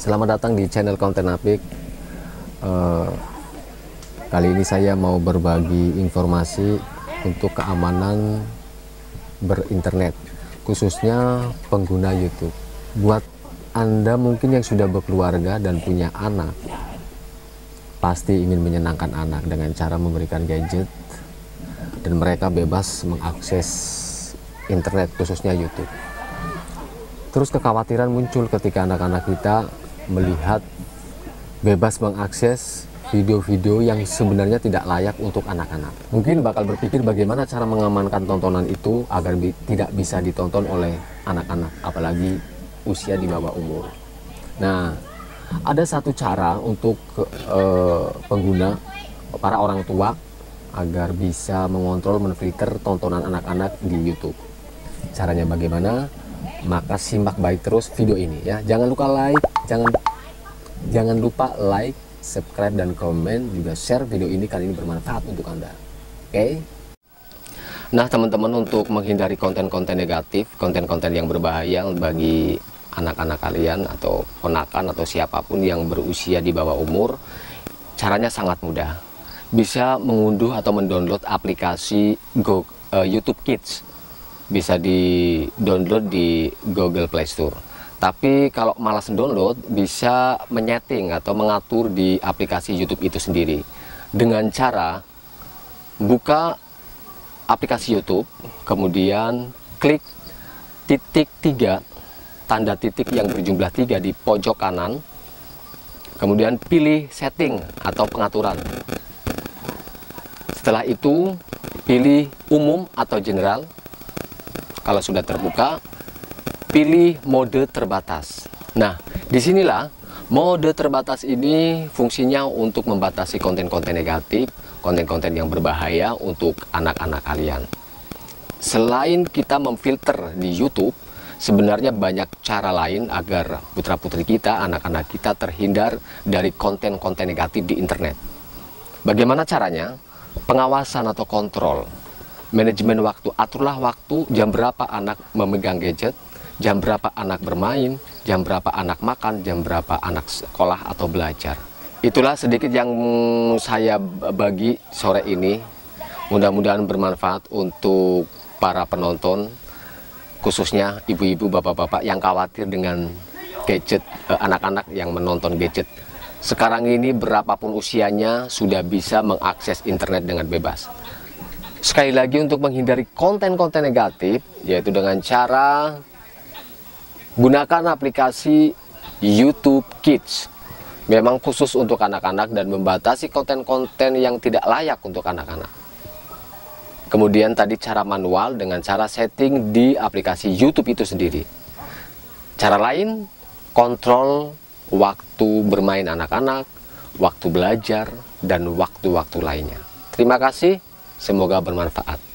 Selamat datang di channel Konten Apik. Uh, kali ini saya mau berbagi informasi untuk keamanan berinternet, khususnya pengguna YouTube. Buat Anda mungkin yang sudah berkeluarga dan punya anak, pasti ingin menyenangkan anak dengan cara memberikan gadget dan mereka bebas mengakses internet khususnya YouTube. Terus kekhawatiran muncul ketika anak-anak kita melihat bebas mengakses video-video yang sebenarnya tidak layak untuk anak-anak. Mungkin bakal berpikir bagaimana cara mengamankan tontonan itu agar bi tidak bisa ditonton oleh anak-anak, apalagi usia di bawah umur. Nah, ada satu cara untuk uh, pengguna, para orang tua, agar bisa mengontrol, menfilter tontonan anak-anak di YouTube. Caranya bagaimana? Maka simak baik terus video ini ya. Jangan lupa like, jangan Jangan lupa like, subscribe, dan komen. Juga share video ini kali ini bermanfaat untuk Anda. Oke? Okay? Nah, teman-teman untuk menghindari konten-konten negatif, konten-konten yang berbahaya bagi anak-anak kalian atau ponakan atau siapa pun yang berusia di bawah umur, caranya sangat mudah. Bisa mengunduh atau mendownload aplikasi Go, uh, YouTube Kids. Bisa di-download di Google Play Store tapi kalau malas download bisa menyeting atau mengatur di aplikasi YouTube itu sendiri. Dengan cara buka aplikasi YouTube kemudian klik titik tiga tanda titik yang berjumlah tiga di pojok kanan kemudian pilih setting atau pengaturan. Setelah itu pilih umum atau general. Kalau sudah terbuka pilih mode terbatas. Nah, di sinilah mode terbatas ini fungsinya untuk membatasi konten-konten negatif, konten-konten yang berbahaya untuk anak-anak kalian. Selain kita memfilter di YouTube, sebenarnya banyak cara lain agar putra-putri kita, anak-anak kita terhindar dari konten-konten negatif di internet. Bagaimana caranya? Pengawasan atau kontrol. Manajemen waktu, aturlah waktu jam berapa anak memegang gadget, jam berapa anak bermain, jam berapa anak makan, jam berapa anak sekolah atau belajar. Itulah sedikit yang saya bagi sore ini. Mudah-mudahan bermanfaat untuk para penonton, khususnya ibu-ibu, bapak-bapak yang khawatir dengan gadget, eh, anak-anak yang menonton gadget. Sekarang ini berapapun usianya sudah bisa mengakses internet dengan bebas. Sekali lagi untuk menghindari konten-konten negatif, yaitu dengan cara Gunakan aplikasi YouTube Kids. Memang khusus untuk anak-anak dan membatasi konten-konten yang tidak layak untuk anak-anak. Kemudian tadi cara manual dengan cara setting di aplikasi YouTube itu sendiri. Cara lain, kontrol waktu bermain anak-anak, waktu belajar, dan waktu-waktu lainnya. Terima kasih, semoga bermanfaat.